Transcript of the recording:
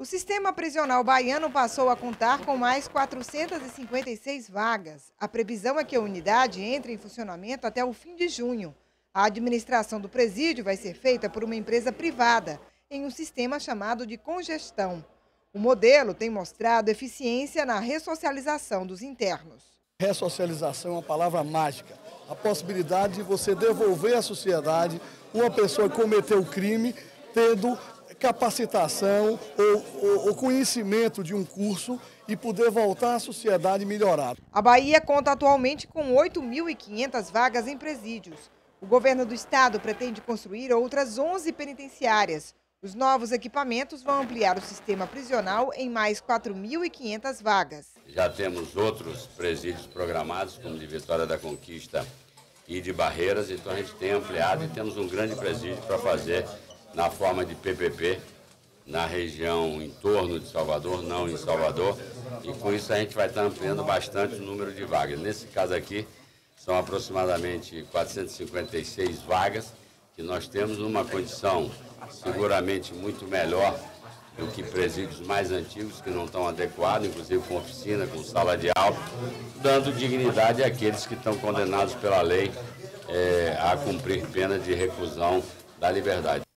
O sistema prisional baiano passou a contar com mais 456 vagas. A previsão é que a unidade entre em funcionamento até o fim de junho. A administração do presídio vai ser feita por uma empresa privada, em um sistema chamado de congestão. O modelo tem mostrado eficiência na ressocialização dos internos. Ressocialização é uma palavra mágica. A possibilidade de você devolver à sociedade uma pessoa que cometeu crime, tendo capacitação ou, ou, conhecimento de um curso e poder voltar à sociedade melhorada. A Bahia conta atualmente com 8.500 vagas em presídios. O governo do estado pretende construir outras 11 penitenciárias. Os novos equipamentos vão ampliar o sistema prisional em mais 4.500 vagas. Já temos outros presídios programados, como de Vitória da Conquista e de Barreiras, então a gente tem ampliado e temos um grande presídio para fazer na forma de PPP na região em torno de Salvador, não em Salvador, e com isso a gente vai estar ampliando bastante o número de vagas. Nesse caso aqui, são aproximadamente 456 vagas que nós temos numa condição seguramente muito melhor do que presídios mais antigos que não estão adequados, inclusive com oficina, com sala de aula, dando dignidade àqueles que estão condenados pela lei é, a cumprir pena de reclusão da liberdade.